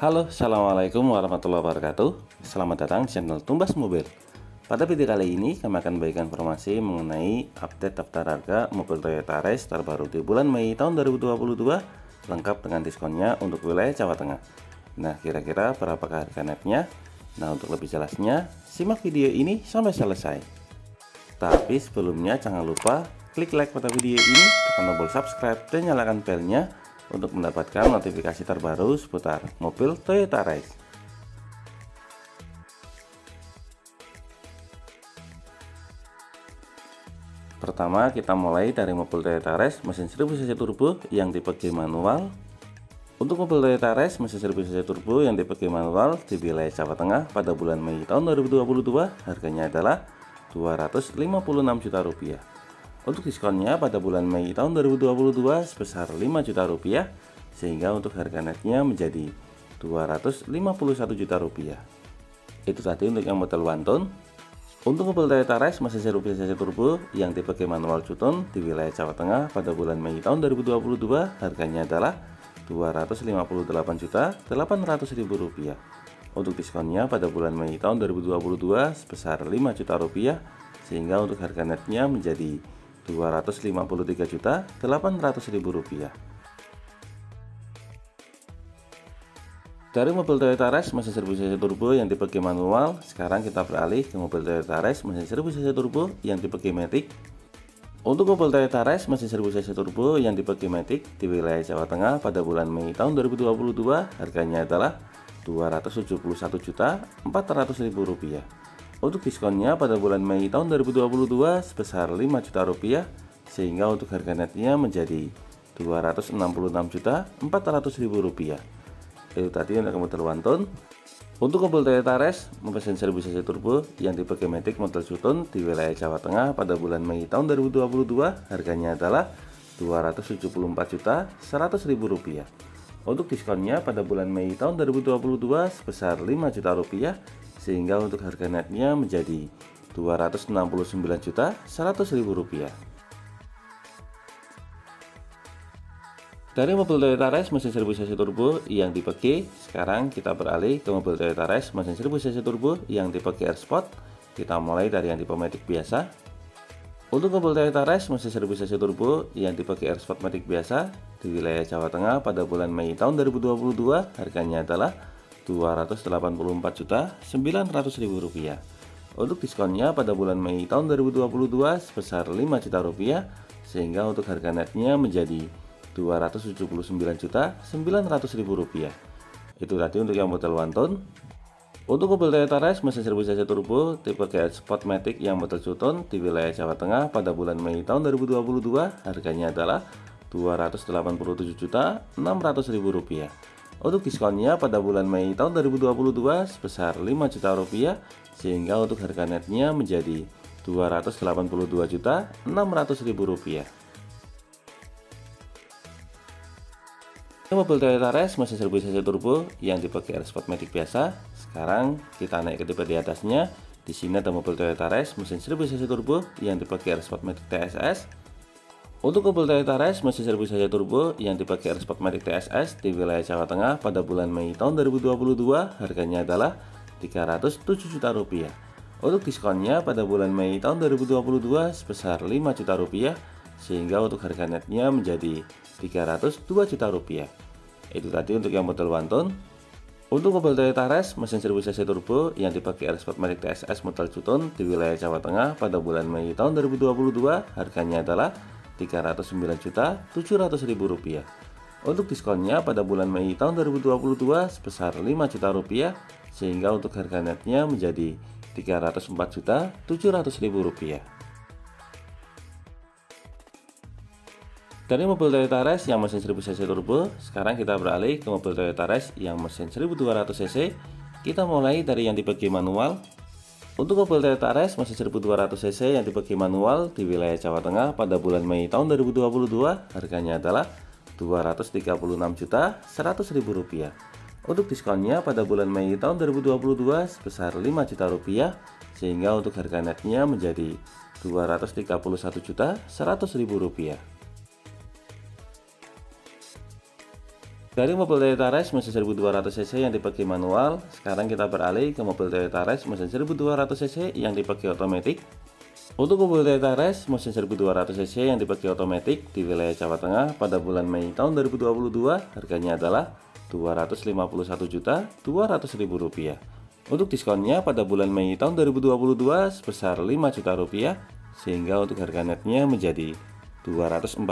Halo, Assalamualaikum warahmatullahi wabarakatuh. Selamat datang di channel Tumbas Mobil. Pada video kali ini kami akan memberikan informasi mengenai update daftar harga mobil Toyota Race terbaru di bulan Mei tahun 2022 Lengkap dengan diskonnya untuk wilayah Jawa Tengah. Nah, kira-kira berapa harga netnya? Nah, untuk lebih jelasnya, simak video ini sampai selesai. Tapi sebelumnya jangan lupa klik like pada video ini, tekan tombol subscribe dan nyalakan belnya untuk mendapatkan notifikasi terbaru seputar mobil Toyota Race. Pertama kita mulai dari mobil Toyota Race mesin 1000 cc turbo yang tipe G manual. Untuk mobil Toyota Race mesin 1000 cc turbo yang tipe G manual di wilayah Jawa Tengah pada bulan Mei tahun 2022 harganya adalah 256 juta rupiah. Untuk diskonnya pada bulan Mei tahun 2022 sebesar 5 juta rupiah sehingga untuk harga netnya menjadi 251 juta rupiah. Itu tadi untuk yang model one tone. Untuk mobil Toyota masih seru cc turbo yang G manual Cuton di wilayah Jawa Tengah pada bulan Mei tahun 2022 harganya adalah 258 juta 800 ribu rupiah. Untuk diskonnya pada bulan Mei tahun 2022 sebesar 5 juta rupiah sehingga untuk harga netnya menjadi 253 juta 800 ribu rupiah. Dari mobil Toyota Race mesin 1000 cc turbo yang tipe G manual, sekarang kita beralih ke mobil Toyota Race mesin 1000 cc turbo yang tipe G Matic. Untuk mobil Toyota Race mesin 1000 cc turbo yang tipe G Matic di wilayah Jawa Tengah pada bulan Mei tahun 2022 harganya adalah 271 juta 400 ribu rupiah. Untuk diskonnya pada bulan Mei tahun 2022 sebesar 5 juta rupiah sehingga untuk harga netnya menjadi 266 juta 400 ribu rupiah. Itu tadi untuk model Wanton. Untuk mobil Toyota Race mesin 1000 cc turbo yang tipe Matic model Sutton di wilayah Jawa Tengah pada bulan Mei tahun 2022 harganya adalah 274 juta 100 ribu rupiah. Untuk diskonnya pada bulan Mei tahun 2022 sebesar 5 juta rupiah sehingga untuk harga netnya menjadi 269 juta 100 ribu rupiah. Dari mobil Toyota Race mesin 1000 cc turbo yang tipe G, sekarang kita beralih ke mobil Toyota Race mesin 1000 cc turbo yang tipe GR Sport. Kita mulai dari yang tipe Matic biasa. Untuk mobil Toyota Race mesin 1000 cc turbo yang tipe GR Sport Matic biasa di wilayah Jawa Tengah pada bulan Mei tahun 2022 harganya adalah 284 juta 900 ribu rupiah. Untuk diskonnya pada bulan Mei tahun 2022 sebesar 5 juta rupiah sehingga untuk harga netnya menjadi 279 juta 900 ribu rupiah. Itu tadi untuk yang model one tone. Untuk mobil Toyota Race mesin 1000 cc turbo tipe GR Sportmatic yang model Juton di wilayah Jawa Tengah pada bulan Mei tahun 2022 harganya adalah 287 juta 600 ribu rupiah. Untuk diskonnya pada bulan Mei tahun 2022 sebesar 5 juta rupiah sehingga untuk harga netnya menjadi 282 juta 600 ribu rupiah. Ini mobil Toyota masih 1000 cc turbo yang tipe GR Sportmatic biasa. Sekarang kita naik ke tipe di atasnya. Di sini ada mobil Toyota Race mesin 1000 cc turbo yang tipe GR Sportmatic TSS untuk mobil Toyota Race mesin 1000 cc turbo yang tipe GR Sportmatic TSS di wilayah Jawa Tengah pada bulan Mei tahun 2022 harganya adalah 307 juta rupiah. Untuk diskonnya pada bulan Mei tahun 2022 sebesar 5 juta rupiah sehingga untuk harga netnya menjadi 302 juta rupiah. Itu tadi untuk yang model tone. Untuk mobil Toyota Race mesin 1000 cc turbo yang tipe GR Sportmatic TSS model Juton di wilayah Jawa Tengah pada bulan Mei tahun 2022 harganya adalah 309 juta 700 ribu rupiah. Untuk diskonnya pada bulan Mei tahun 2022 sebesar 5 juta rupiah sehingga untuk harga netnya menjadi 304 juta 700 ribu rupiah. Dari mobil Toyota Race yang mesin 1000 cc turbo, sekarang kita beralih ke mobil Toyota Race yang mesin 1200 cc. Kita mulai dari yang tipe G manual untuk mobil Toyota Race masih 1200 cc yang tipe manual di wilayah Jawa Tengah pada bulan Mei tahun 2022 harganya adalah 236 juta 100 ribu rupiah. Untuk diskonnya pada bulan Mei tahun 2022 sebesar 5 juta rupiah sehingga untuk harga netnya menjadi 231 juta 100 ribu rupiah. Dari mobil Toyota Rush mesin 1200 cc yang dipakai manual, sekarang kita beralih ke mobil Toyota Rush mesin 1200 cc yang dipakai otomatis. Untuk mobil Toyota Rush mesin 1200 cc yang dipakai otomatis di wilayah Jawa Tengah pada bulan Mei tahun 2022 harganya adalah 251 juta 200 ribu rupiah. Untuk diskonnya pada bulan Mei tahun 2022 sebesar 5 juta rupiah sehingga untuk harga netnya menjadi 246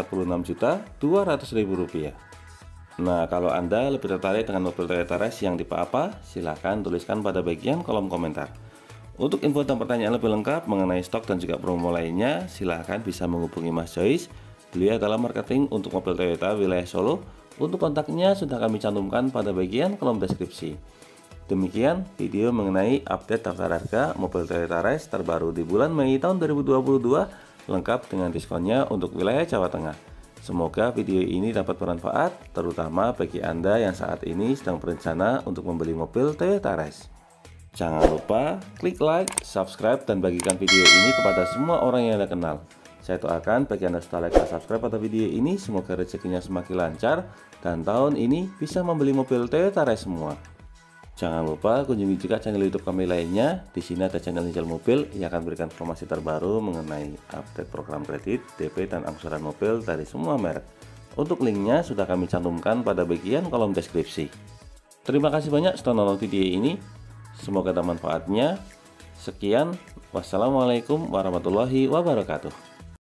Nah, kalau Anda lebih tertarik dengan mobil Toyota Rush yang tipe apa, silahkan tuliskan pada bagian kolom komentar. Untuk info dan pertanyaan lebih lengkap mengenai stok dan juga promo lainnya, silahkan bisa menghubungi Mas Joyce. Beliau adalah marketing untuk mobil Toyota wilayah Solo. Untuk kontaknya sudah kami cantumkan pada bagian kolom deskripsi. Demikian video mengenai update daftar harga mobil Toyota Rush terbaru di bulan Mei tahun 2022 lengkap dengan diskonnya untuk wilayah Jawa Tengah. Semoga video ini dapat bermanfaat, terutama bagi Anda yang saat ini sedang berencana untuk membeli mobil Toyota Rush. Jangan lupa klik like, subscribe, dan bagikan video ini kepada semua orang yang Anda kenal. Saya doakan bagi Anda setelah like dan subscribe pada video ini, semoga rezekinya semakin lancar, dan tahun ini bisa membeli mobil Toyota Rush semua. Jangan lupa kunjungi juga channel YouTube kami lainnya. Di sini ada channel Ninja Mobil yang akan berikan informasi terbaru mengenai update program kredit, DP, dan angsuran mobil dari semua merek. Untuk linknya sudah kami cantumkan pada bagian kolom deskripsi. Terima kasih banyak sudah nonton video ini. Semoga ada manfaatnya. Sekian, wassalamualaikum warahmatullahi wabarakatuh.